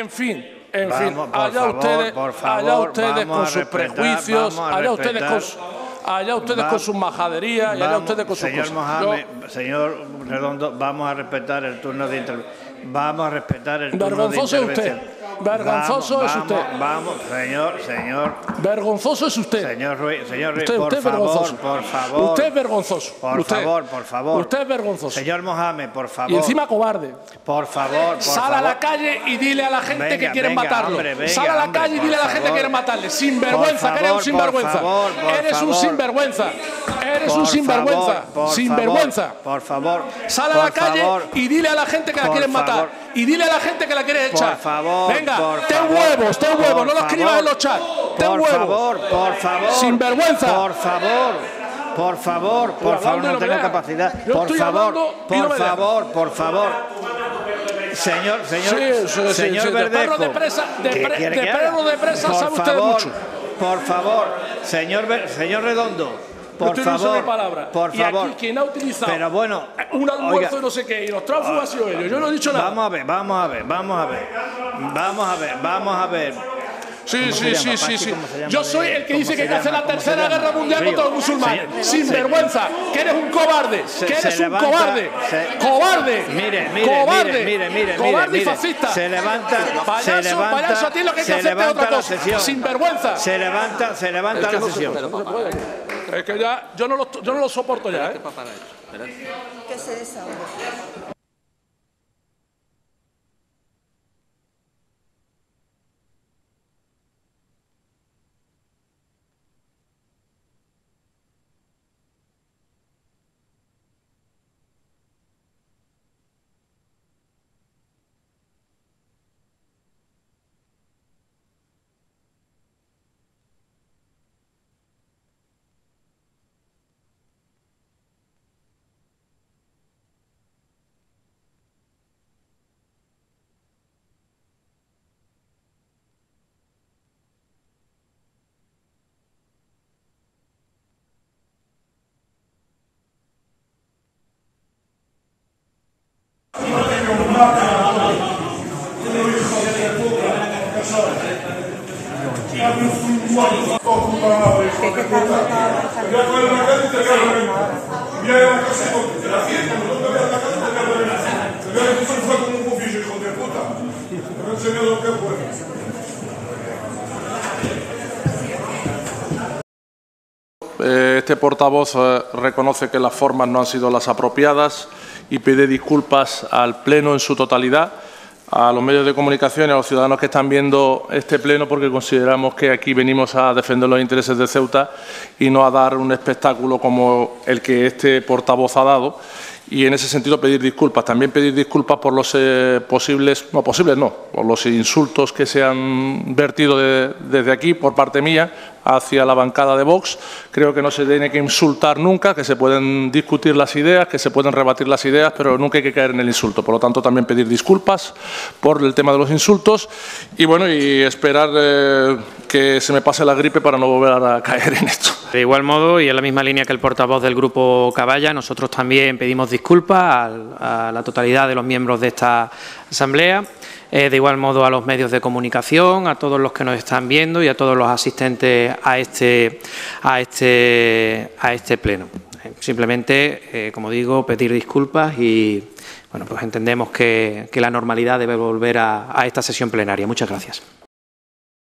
En fin, en fin, Vamos, por allá favor, ustedes, por allá favor, ustedes con sus respetar, prejuicios, allá ustedes con, allá ustedes Va- con sus majaderías y allá ustedes con sus señor cosas. Mohamed, Yo- señor Redondo, vamos a respetar el turno de intervención. Vamos a respetar el turno de intervención. usted. Vergonzoso Vamos, es usted. Vamos, señor, señor, vergonzoso es usted. señor Ruiz, señor Ruiz, Usted, por usted favor, vergonzoso. por favor. Usted es vergonzoso. Por Usted. favor, por favor. Usted es vergonzoso. Señor Mohamed, por favor. y encima cobarde. por favor, por Sal a la calle y dile a la gente Venga, que quieren venga, matarlo. hombre, venga, Sal a la hombre, calle y dile a la gente favor. que quieren matarle. Sinvergüenza, que eres un sinvergüenza. eres un sinvergüenza. Eres un Por sinvergüenza. favor, por sinvergüenza. favor, Por favor. Sal a por la calle favor. y dile a la gente que la Por quieren matar. Y dile a la gente que la quieres echar. Por favor, Venga, por ten huevos, ten huevos. por No lo escribas en los chats. Ten Por huevos. favor, por favor. Sinvergüenza. Por favor. Por favor, por favor, no tengo capacidad. Yo Por favor, no por favor, por favor. Señor, señor, Sí, sí, sí, señor sí, de Verdejo. perro de presa- de ¿qué pre- quiere de que perro de presa Por sabe usted favor, mucho. Por favor, señor, señor Redondo. Por Usted no usa favor, palabra. por y favor. aquí quien ha utilizado Pero bueno, un almuerzo oiga. y no sé qué, y los tránsfugas ha sido ellos. Yo no he dicho nada. Vamos a ver, vamos a ver, vamos a ver. Vamos a ver, vamos a ver. Sí, ¿Cómo sí, sí, llama, sí, Pachi? sí. ¿Cómo se llama Yo soy el que dice que hay que hacer la ¿Cómo se tercera guerra mundial contra los musulmanes. Sin vergüenza, que eres un cobarde, Se- que eres un levanta, cobarde, se- cobarde, Mire, mire, cobarde, mire, mire, mire, cobarde mire, y fascista. Se levanta, payaso, se levanta, payaso, a ti lo que hay que se levanta otra la cosa. sesión. Sin vergüenza. Se levanta, se levanta la sesión. Es que ya, yo no lo, yo no lo soporto ya, ¿eh? que se desahogue. Este portavoz eh, reconoce que las formas no han sido las apropiadas y pide disculpas al Pleno en su totalidad, a los medios de comunicación y a los ciudadanos que están viendo este Pleno, porque consideramos que aquí venimos a defender los intereses de Ceuta y no a dar un espectáculo como el que este portavoz ha dado. Y en ese sentido pedir disculpas. También pedir disculpas por los eh, posibles, no posibles no, por los insultos que se han vertido de- desde aquí por parte mía hacia la bancada de Vox. Creo que no se tiene que insultar nunca, que se pueden discutir las ideas, que se pueden rebatir las ideas, pero nunca hay que caer en el insulto. Por lo tanto, también pedir disculpas por el tema de los insultos y bueno, y esperar eh, que se me pase la gripe para no volver a caer en esto. De igual modo, y en la misma línea que el portavoz del Grupo Caballa, nosotros también pedimos disculpas al- a, la totalidad de los miembros de esta Asamblea, eh, de igual modo a los medios de comunicación, a todos los que nos están viendo y a todos los asistentes a este, a este, a este pleno. Eh, Simplemente, eh, como digo, pedir disculpas y bueno, pues entendemos que, que la normalidad debe volver a- a esta sesión plenaria. Muchas gracias.